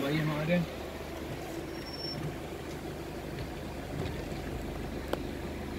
भाई हमारे।